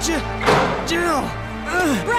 Jill! Jill! Uh,